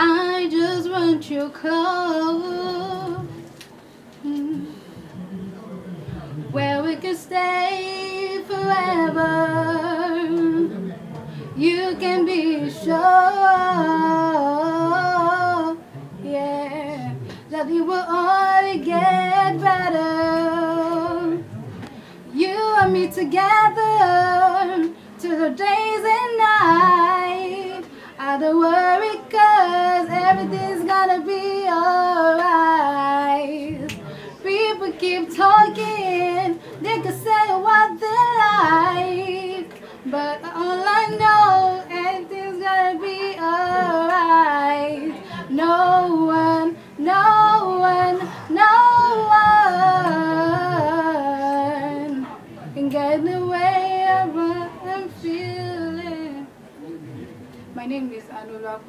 I just want you close. Mm. Where we can stay forever. You can be sure, yeah, that it will only get better. You and me together to the days and night. Talking, they can say what they like. But all I know, everything's gonna be alright. No one, no one, no one can get in the way of what I'm feeling. My name is Anula.